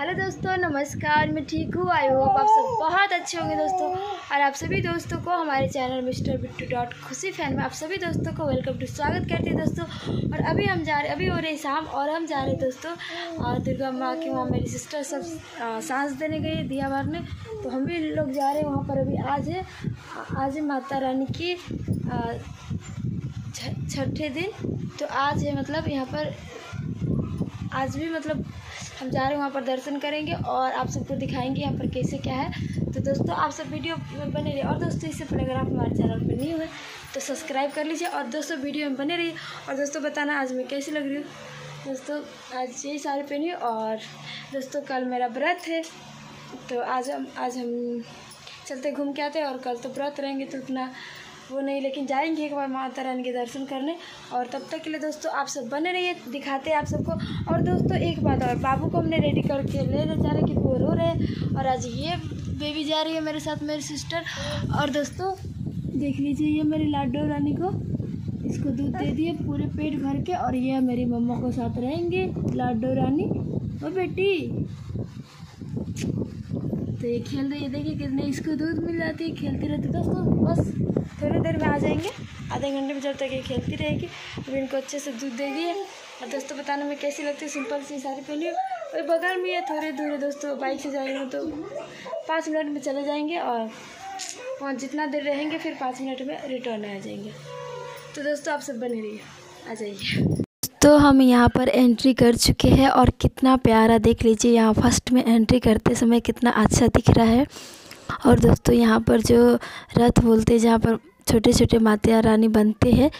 Hello दोस्तों, नमस्कार। मैं ठीक हूँ। आई होप आप सब बहुत अच्छे होंगे दोस्तों। और आप सभी दोस्तों को हमारे channel mister Bittu dot Khushi fan में आप सभी दोस्तों को वेलकम टू स्वागत करते हैं दोस्तों। और अभी हम जा रहे अभी हो रही शाम और हम जा रहे दोस्तों दुर्गा माँ की वहाँ मेरी सिस्टर सब सांस देने गई दिया भरने तो हम भी लोग जा रहे हैं वहाँ पर अभी। आज है आज है माता रानी की छठे दिन। तो आज है मतलब यहाँ पर, आज भी मतलब हम जा रहे हैं, वहाँ पर दर्शन करेंगे और आप सबको दिखाएँगे यहाँ पर कैसे क्या है। तो दोस्तों, आप सब वीडियो बने रहिए। और दोस्तों, इससे पहले अगर आप हमारे चैनल पर नहीं हुए तो सब्सक्राइब कर लीजिए और दोस्तों, वीडियो में बने रहिए। और दोस्तों, बताना आज मैं कैसी लग रही हूँ। दोस्तों, आज यही साड़ी पहनी और दोस्तों, कल मेरा व्रत है। तो आज हम आज हम चलते घूम के आते हैं और कल तो व्रत रहेंगे तो उतना वो नहीं, लेकिन जाएँगे एक बार माता रानी के दर्शन करने। और तब तक के लिए दोस्तों, आप सब बने रहिए, दिखाते हैं आप सबको। और दोस्तों, एक बात और, बाबू को हमने रेडी करके ले ले जा रहे कि वो रो रहे और आज ये बेबी जा रही है मेरे साथ, मेरी सिस्टर और दोस्तों, देख लीजिए ये मेरी लाडो रानी को। इसको दूध दे दिए पूरे पेट भर के। और ये मेरी मम्मा को साथ रहेंगे, लाडो रानी। ओ बेटी तो ये खेल रही है, देखिए कितने इसको दूध मिल जाती है, खेलती रहती दोस्तों, बस। थोड़ी देर में आ जाएँगे। आधे घंटे में जब तक ये खेलती रहेगी अभी इनको अच्छे से दूध दे दिए। और दोस्तों बताने में कैसी लगती है, सिंपल सी साड़ी पहनी और बगल में है थोड़ी दूर दोस्तों, बाइक से जाएँगे तो पाँच मिनट में चले जाएँगे और वहाँ जितना देर रहेंगे फिर पाँच मिनट में रिटर्न आ जाएँगे। तो दोस्तों आप सब बने रहिए, आ जाइए। तो हम यहाँ पर एंट्री कर चुके हैं और कितना प्यारा देख लीजिए, यहाँ फ़र्स्ट में एंट्री करते समय कितना अच्छा दिख रहा है। और दोस्तों यहाँ पर जो रथ बोलते हैं, जहाँ पर छोटे छोटे माता रानी बनते हैं।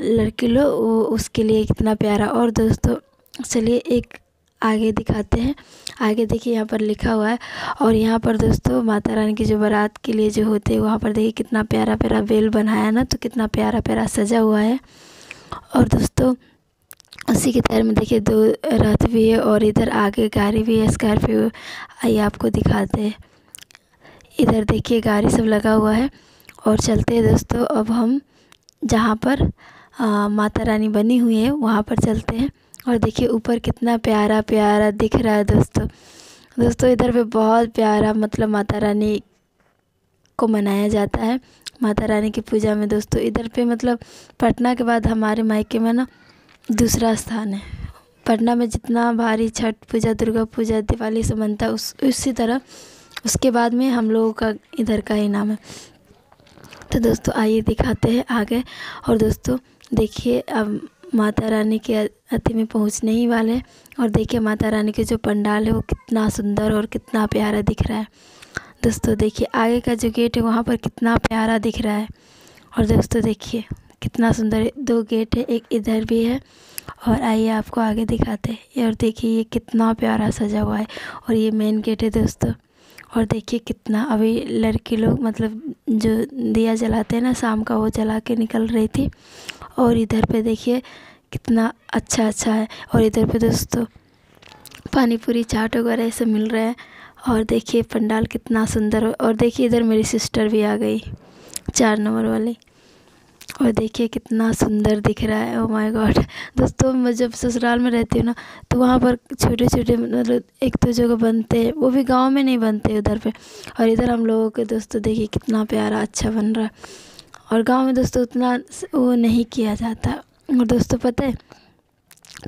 लड़की लोग, वो उसके लिए कितना प्यारा। और दोस्तों, चलिए एक आगे दिखाते हैं। आगे देखिए, यहाँ पर लिखा हुआ है। और यहाँ पर दोस्तों, माता रानी की जो बारात के लिए जो होते हैं, वहाँ पर देखिए कितना प्यारा प्यारा बेल बनाया ना तो कितना प्यारा प्यारा सजा हुआ है। और दोस्तों, उसी की तरह में देखिए दो रथ भी है और इधर आगे गाड़ी भी है, स्कॉर्पियो। आइए आपको दिखाते हैं। इधर देखिए, गाड़ी सब लगा हुआ है। और चलते हैं दोस्तों अब हम जहाँ पर आ, माता रानी बनी हुई है वहाँ पर चलते हैं। और देखिए ऊपर कितना प्यारा प्यारा दिख रहा है दोस्तों। दोस्तों इधर पे बहुत प्यारा मतलब माता रानी को मनाया जाता है। माता रानी की पूजा में दोस्तों इधर पे मतलब पटना के बाद हमारे मायके में ना दूसरा स्थान है। पटना में जितना भारी छठ पूजा दुर्गा पूजा दिवाली सब बनता है उस उसी तरह उसके बाद में हम लोगों का इधर का ही नाम है। तो दोस्तों, आइए दिखाते हैं आगे। और दोस्तों, देखिए, अब माता रानी के अति में पहुँचने ही वाले हैं। और देखिए, माता रानी के जो पंडाल है, वो कितना सुंदर और कितना प्यारा दिख रहा है। दोस्तों, देखिए, आगे का जो गेट है, वहाँ पर कितना प्यारा दिख रहा है। और दोस्तों, देखिए, कितना सुंदर दो गेट है, एक इधर भी है। और आइए, आपको आगे दिखाते हैं। और देखिए, ये कितना प्यारा सजा हुआ है। और ये मेन गेट है, दोस्तों। और देखिए कितना अभी लड़की लोग मतलब जो दिया जलाते हैं ना, शाम का वो जला के निकल रही थी। और इधर पे देखिए कितना अच्छा अच्छा है। और इधर पे दोस्तों पानी पूरी चाट वगैरह सब मिल रहा है। और देखिए पंडाल कितना सुंदर और देखिए इधर मेरी सिस्टर भी आ गई, चार नंबर वाली। और देखिए कितना सुंदर दिख रहा है। ओ माय गॉड दोस्तों, मैं जब ससुराल में रहती हूँ ना तो वहाँ पर छोटे छोटे मतलब एक दो जगह बनते हैं। वो भी गाँव में नहीं बनते उधर पे। और इधर हम लोगों के दोस्तों देखिए कितना प्यारा अच्छा बन रहा है। और गाँव में दोस्तों उतना वो नहीं किया जाता। और दोस्तों पता है,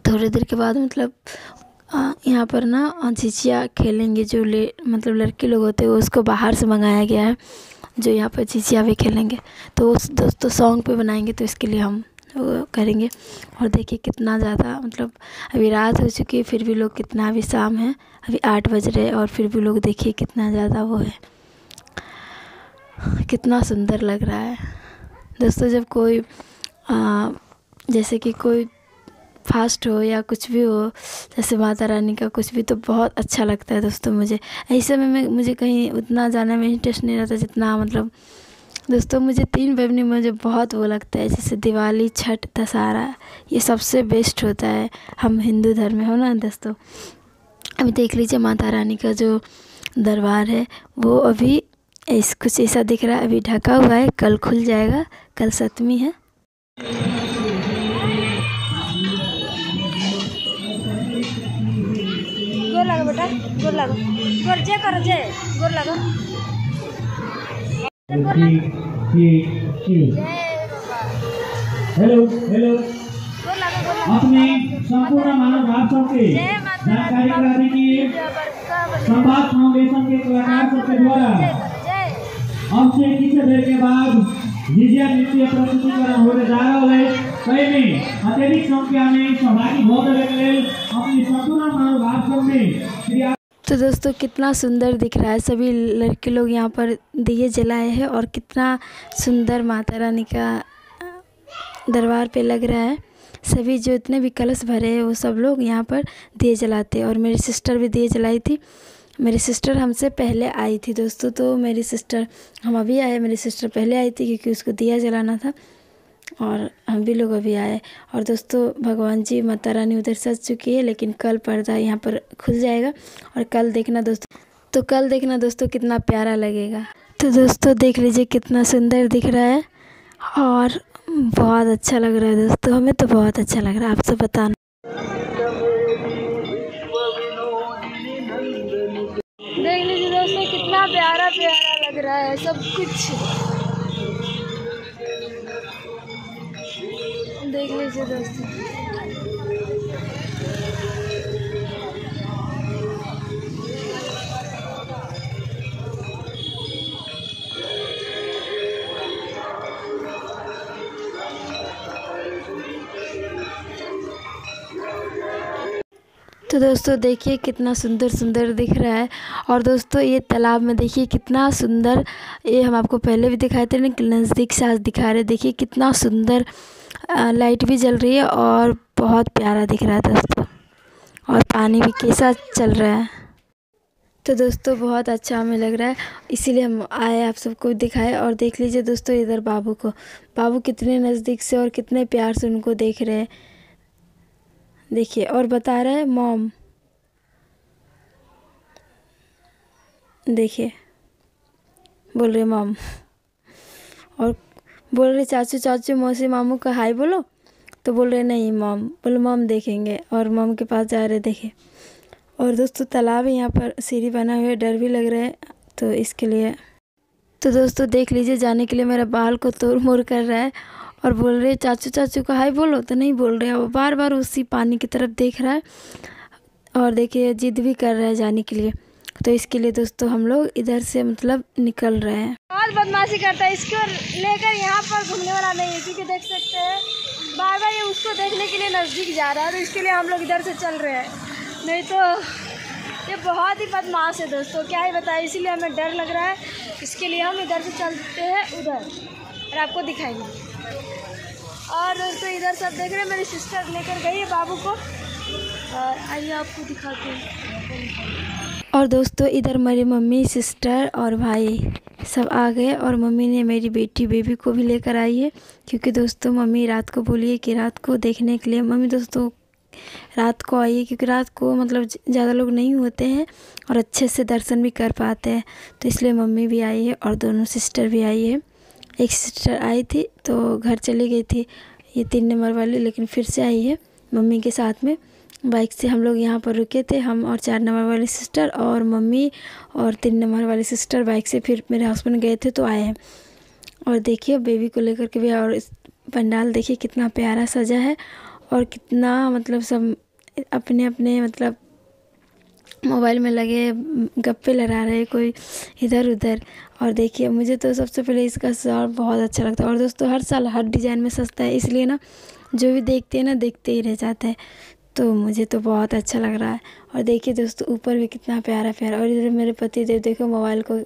थोड़ी देर के बाद मतलब यहाँ पर ना झिझिया खेलेंगे जो ले मतलब लड़के लोग होते हैं उसको बाहर से मंगाया गया है। जो यहाँ पर झिझिया भी खेलेंगे। तो उस दोस्तों सॉन्ग पे बनाएँगे तो इसके लिए हम वो करेंगे। और देखिए कितना ज़्यादा मतलब अभी रात हो चुकी है फिर भी लोग कितना अभी शाम है अभी आठ बज रहे और फिर भी लोग देखिए कितना ज़्यादा वो है। कितना सुंदर लग रहा है। दोस्तों जब कोई आ, जैसे कि कोई फास्ट हो या कुछ भी हो, जैसे माता रानी का कुछ भी तो बहुत अच्छा लगता है दोस्तों मुझे। ऐसे में मैं मुझे कहीं उतना जाने में इंटरेस्ट नहीं रहता जितना मतलब दोस्तों मुझे तीन पबनी मुझे बहुत वो लगता है, जैसे दिवाली, छठ, दशहरा, ये सबसे बेस्ट होता है हम हिंदू धर्म में, हो ना दोस्तों? अभी देख लीजिए माता रानी का जो दरबार है, वो अभी ऐस कुछ ऐसा दिख रहा है, अभी ढका हुआ है, कल खुल जाएगा, कल सतमी है। बेटा गोर लगो। गोर जय करो जय गोर लगो। Hello hello. अपने संपूर्ण मानव जय माता जानकारी कराने के लिए संवाद फाउंडेशन के कलाकार सबके द्वारा अब से कुछ देर के बाद झिझिया नृत्य प्रस्तुतिकरण होने जा रहा है। कई में अत्यधिक संख्या में सहभागी हो रहे लेल तो दोस्तों, कितना सुंदर दिख रहा है। सभी लड़के लोग यहाँ पर दिए जलाए हैं और कितना सुंदर माता रानी का दरबार पे लग रहा है। सभी जो इतने भी कलश भरे हैं, वो सब लोग यहाँ पर दिए जलाते हैं। और मेरी सिस्टर भी दिए जलाई थी। मेरी सिस्टर हमसे पहले आई थी दोस्तों तो मेरी सिस्टर, हम अभी आए, मेरी सिस्टर पहले आई थी क्योंकि उसको दिया जलाना था। और हम भी लोग अभी आए। और दोस्तों, भगवान जी माता रानी उधर सज चुकी है, लेकिन कल पर्दा यहाँ पर खुल जाएगा और कल देखना दोस्तों तो कल देखना दोस्तों कितना प्यारा लगेगा। तो दोस्तों, देख लीजिए कितना सुंदर दिख रहा है और बहुत अच्छा लग रहा है दोस्तों, हमें तो बहुत अच्छा लग रहा है आपसे बताना। देख लीजिए दोस्तों, कितना प्यारा प्यारा लग रहा है, सब कुछ। देख लीजिए दोस्तों। तो दोस्तों, देखिए कितना सुंदर सुंदर दिख रहा है। और दोस्तों, ये तालाब में देखिए कितना सुंदर ये हम आपको पहले भी दिखाए थे, लेकिन नज़दीक से आज दिखा रहे देखिए कितना सुंदर लाइट भी जल रही है और बहुत प्यारा दिख रहा है दोस्तों। और पानी भी कैसा चल रहा है। तो दोस्तों, बहुत अच्छा हमें लग रहा है। इसीलिए हम आए आप सबको दिखाए और देख लीजिए दोस्तों इधर बाबू को। बाबू कितने नज़दीक से और कितने प्यार से उनको देख रहे हैं। देखिए, और बता रहा है मॉम देखिए, बोल रहे मॉम और बोल रहे चाचू चाचू, मौसी मामू का हाय बोलो। तो बोल रहे, नहीं मॉम बोलो मॉम देखेंगे। और मॉम के पास जा रहे देखे और दोस्तों, तालाब है, यहाँ पर सीढ़ी बना हुआ है, डर भी लग रहा है तो इसके लिए तो दोस्तों, देख लीजिए, जाने के लिए मेरा बाल को तोड़ मोड़ कर रहा है। और बोल रहे, चाचू चाचू को हाय बोलो। तो नहीं बोल रहे वो बार बार उसी पानी की तरफ़ देख रहा है और देखिए, जिद भी कर रहा है जाने के लिए। तो इसके लिए दोस्तों, हम लोग इधर से मतलब निकल रहे हैं। बहुत बदमाशी करता है, इसको लेकर यहाँ पर घूमने वाला नहीं है, क्योंकि देख सकते हैं बार बार ये उसको देखने के लिए नज़दीक जा रहा है तो इसके लिए हम लोग इधर से चल रहे हैं। नहीं तो ये बहुत ही बदमाश है दोस्तों, क्या ही बताए, इसीलिए हमें डर लग रहा है। इसके लिए हम इधर से चलते हैं, उधर, और आपको दिखाएँगे। और दोस्तों, इधर सब देख रहे हैं, मेरी सिस्टर लेकर गई है बाबू को और आइए आपको दिखाते हैं। और दोस्तों, इधर मेरी मम्मी सिस्टर और भाई सब आ गए और मम्मी ने मेरी बेटी बेबी को भी लेकर आई है। क्योंकि दोस्तों, मम्मी रात को बोली है कि रात को देखने के लिए, मम्मी दोस्तों, रात को आइए क्योंकि रात को मतलब ज़्यादा लोग नहीं होते हैं और अच्छे से दर्शन भी कर पाते हैं। तो इसलिए मम्मी भी आई है और दोनों सिस्टर भी आई है। एक सिस्टर आई थी तो घर चली गई थी, ये तीन नंबर वाली, लेकिन फिर से आई है, मम्मी के साथ में। बाइक से हम लोग यहाँ पर रुके थे, हम और चार नंबर वाली सिस्टर और मम्मी और तीन नंबर वाली सिस्टर बाइक से फिर मेरे हस्बैंड गए थे तो आए हैं। और देखिए बेबी को लेकर के भी और इस पंडाल देखिए, कितना प्यारा सजा है और कितना मतलब सब अपने अपने मतलब मोबाइल में लगे, गप्पे लड़ा रहे, कोई इधर उधर। और देखिए, मुझे तो सबसे पहले इसका शॉल बहुत अच्छा लगता है। और दोस्तों, हर साल हर डिज़ाइन में सस्ता है, इसलिए ना, जो भी देखते हैं ना, देखते ही रह जाते हैं। तो मुझे तो बहुत अच्छा लग रहा है। और देखिए दोस्तों, ऊपर भी कितना प्यारा प्यारा और इधर मेरे पति देव, देखो, मोबाइल को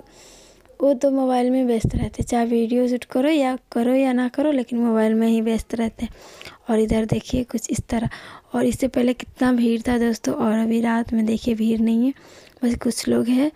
वो तो मोबाइल में व्यस्त रहते चाहे वीडियो शूट करो या करो या ना करो, लेकिन मोबाइल में ही व्यस्त रहते और इधर देखिए कुछ इस तरह। और इससे पहले कितना भीड़ था दोस्तों, और अभी रात में देखिए भीड़ नहीं है, बस कुछ लोग हैं।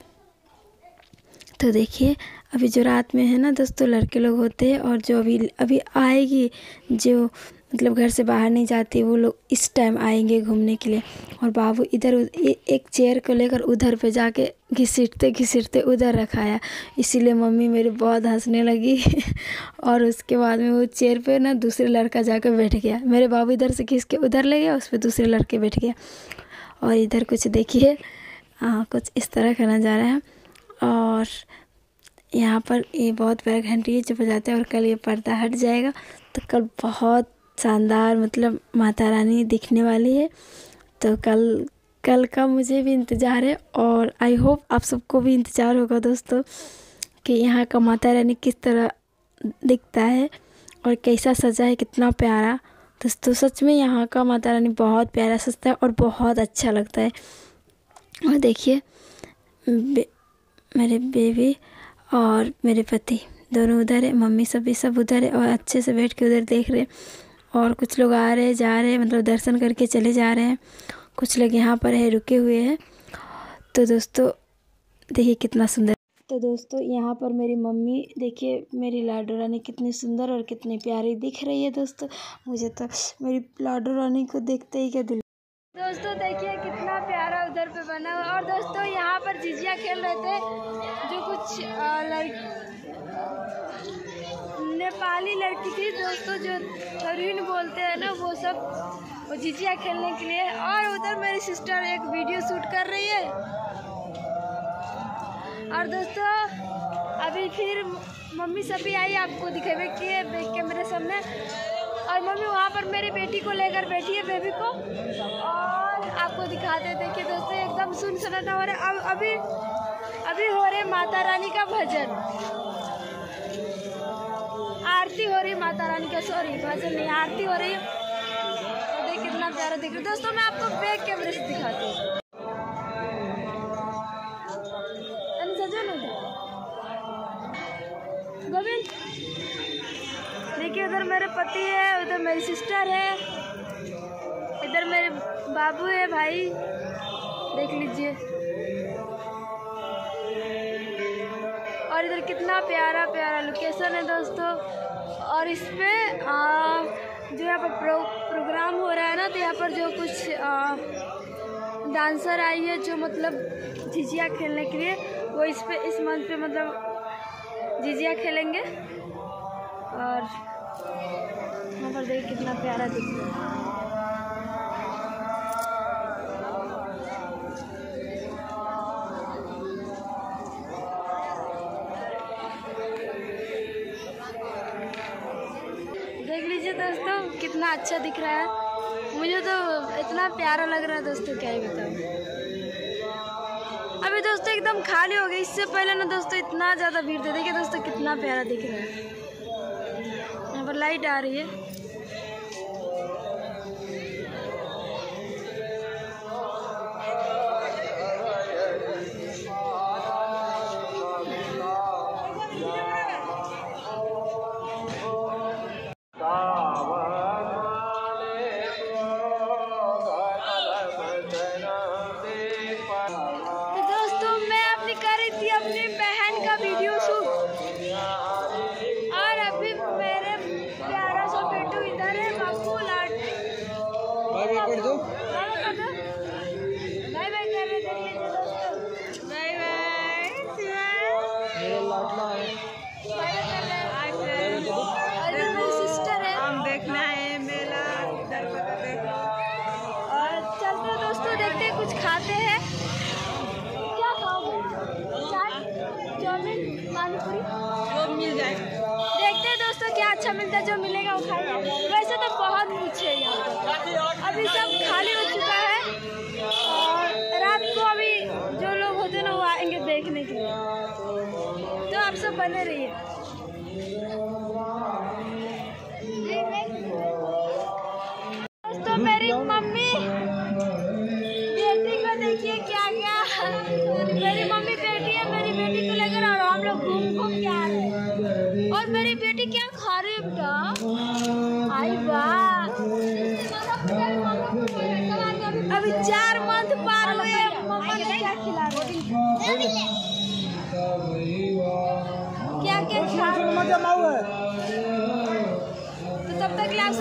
तो देखिए, अभी जो रात में है ना दोस्तों, लड़के लोग होते हैं, और जो अभी अभी आएगी जो मतलब घर से बाहर नहीं जाती, वो लोग इस टाइम आएँगे घूमने के लिए। और बाबू इधर एक चेयर को लेकर उधर पे जाके घिसटते घिसटते उधर रखाया इसीलिए मम्मी मेरी बहुत हंसने लगी। और उसके बाद में वो चेयर पे ना दूसरे लड़का जाकर बैठ गया। मेरे बाबू इधर से घिस के उधर ले गया, उस पर दूसरे लड़के बैठ गया। और इधर कुछ देखिए कुछ इस तरह का नज़ारा है। और यहाँ पर ये बहुत बड़ा घंटी है जो बजाते हैं और कल ये पर्दा हट जाएगा। तो कल बहुत शानदार मतलब माता रानी दिखने वाली है। तो कल कल का मुझे भी इंतज़ार है और आई होप आप सबको भी इंतज़ार होगा दोस्तों कि यहाँ का माता रानी किस तरह दिखता है और कैसा सजा है कितना प्यारा। दोस्तों सच में यहाँ का माता रानी बहुत प्यारा सजता है और बहुत अच्छा लगता है। और देखिए बे, मेरे बेबी और मेरे पति दोनों उधर है मम्मी सभी सब उधर है और अच्छे से बैठ के उधर देख रहे और कुछ लोग आ रहे, जा रहे मतलब दर्शन करके चले जा रहे हैं। कुछ लोग यहाँ पर है, रुके हुए हैं। तो दोस्तों, देखिए कितना सुंदर। तो दोस्तों, यहाँ पर मेरी मम्मी, देखिए, मेरी लाडो रानी कितनी सुंदर और कितनी प्यारी दिख रही है दोस्तों। मुझे तो मेरी लाडो रानी को देखते ही क्या दिल दोस्तों, देखिए कितना प्यारा उधर पे बना हुआ और दोस्तों, यहाँ पर झिझिया खेल रहे थे, जो कुछ लड़की नेपाली लड़की थी, दोस्तों जो तरुण बोलते हैं ना, वो सब वो झिझिया खेलने के लिए। और उधर मेरी सिस्टर एक वीडियो शूट कर रही है। और दोस्तों, अभी फिर मम्मी सभी आई आपको दिखेबे किए देख के मेरे सामने। और मम्मी वहाँ पर मेरी बेटी को लेकर बैठी है बेबी को। और आपको दिखाते देखिए दोस्तों, एकदम सुन सन्नाटा हो रहा है। अब अभी अभी हो रहे माता रानी का भजन। माता रानी का सॉरी, भजन नहीं, आरती हो रही है। तो देख कितना प्यारा दिख रहा है। दोस्तों, मैं आपको बैक कैमरे से दिखाती हूँ। गोविंद, देखिए उधर मेरे पति है, उधर मेरी सिस्टर है, इधर मेरे बाबू है, भाई। देख लीजिए। इधर कितना प्यारा प्यारा लोकेशन है दोस्तों। और इस पे आ, जो यहाँ पर प्रो, प्रोग्राम हो रहा है ना तो यहाँ पर जो कुछ आ, डांसर आई है जो मतलब झिझिया खेलने के लिए वो इस पे इस मंथ पे मतलब झिझिया खेलेंगे। और यहाँ पर देख कितना प्यारा दिख रहा है देख लीजिए दोस्तों, कितना अच्छा दिख रहा है। मुझे तो इतना प्यारा लग रहा है दोस्तों, क्या ही बताऊँ। अभी दोस्तों, एकदम खाली हो गई। इससे पहले ना दोस्तों, इतना ज़्यादा भीड़ थे। देखिए दोस्तों, कितना प्यारा दिख रहा है। यहाँ पर लाइट आ रही है। चाउमीन पानीपुरी जो मिल जाए। देखते हैं दोस्तों क्या अच्छा मिलता है जो मिलेगा वो खाएँगे वैसे तो बहुत कुछ है यहाँ पर। अभी सब खाली हो चुका है और रात को अभी जो लोग होते हैं ना वो आएँगे देखने के लिए। तो आप सब बने रहिए।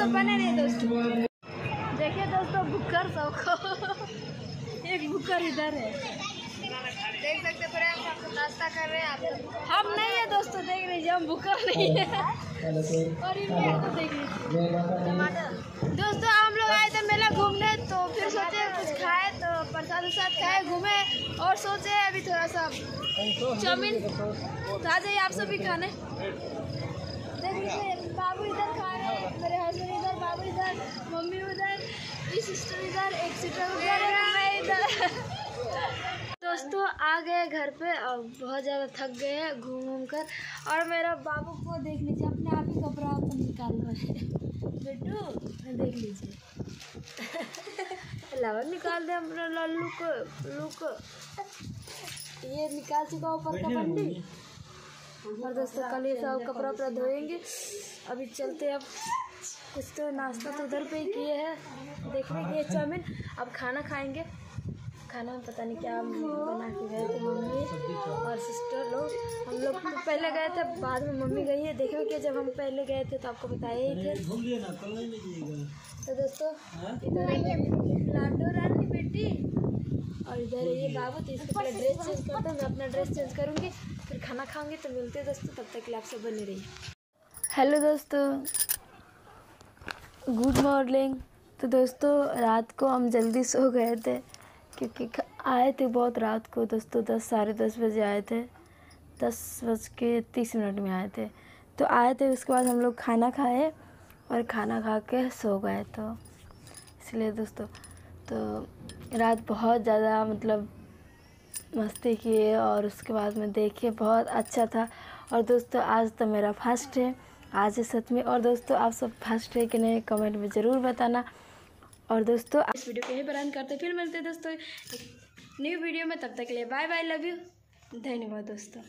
सब बने रहे दोस्तों। देखिए दोस्तों बुकर सबको एक बुकर इधर है। देख सकते पूरे हम सब नाश्ता कर रहे हैं आप हम नहीं है दोस्तों देख लीजिए हम बुकर नहीं है। और इनके हाथ देख लीजिए। टमाटर। दोस्तों हम लोग आए थे मेला घूमने तो फिर सोचे कुछ खाए तो प्रसाद साथ खाए घूमे और सोचे अभी थोड़ा सा चाउमीन। तो आ जाइए आप सब भी खाने। देख लीजिए बाबू इधर खा रहे हैं मेरे हस्बैंड इधर बाबू इधर मम्मी उधर ये सिस्टर इधर एक सिस्टर उधर मैं इधर। दोस्तों आ गए घर पे और बहुत ज़्यादा थक गए हैं घूम घूम कर और मेरा बाबू को देख लीजिए अपने आप ही कपड़ा अपन निकाल रहे हैं। बेटू देख लीजिए। लावा निकाल दे अपना लल्लू को लल्लू को। ये निकाल चुका ऊपर का बंडी। और दोस्तों कल ये सब कपड़ा वपड़ा धोएँगे। अभी चलते अब। कुछ तो नाश्ता तो उधर पे ही किए हैं। देखने के चाउमीन। अब खाना खाएँगे। खाना में पता नहीं क्या बना के गए थे मम्मी और सिस्टर लोग। हम लोग तो पहले गए थे बाद में मम्मी गई है। देखो कि जब हम पहले गए थे तो आपको बताए ही थे। तो दोस्तों इधर लाडो रानी बेटी। और इधर ये बाबू तो इसको पहले ड्रेस चेंज करते हैं मैं अपना ड्रेस चेंज करूँगी। फिर खाना खाऊँगी तो मिलते हैं दोस्तों तब तक के लिए आप सब बने रहिए। हेलो दोस्तों गुड मॉर्निंग। तो दोस्तों, रात को हम जल्दी सो गए थे, क्योंकि आए थे बहुत रात को। दोस्तों, दस, साढ़े दस बजे आए थे। दस बज के तीस मिनट में आए थे। तो आए थे, उसके बाद हम लोग खाना खाए और खाना खा के सो गए तो। इसलिए दोस्तों तो रात बहुत ज़्यादा मतलब मस्ती किए और उसके बाद में देखिए, बहुत अच्छा था। और दोस्तों, आज तो मेरा फ़र्स्ट है आज है सतमी और दोस्तों, आप सब फ़र्स्ट है कि नहीं कमेंट में ज़रूर बताना। और दोस्तों इस वीडियो को यही बयान करते फिर मिलते हैं दोस्तों न्यू वीडियो में। तब तक के लिए बाय बाय लव यू धन्यवाद दोस्तों।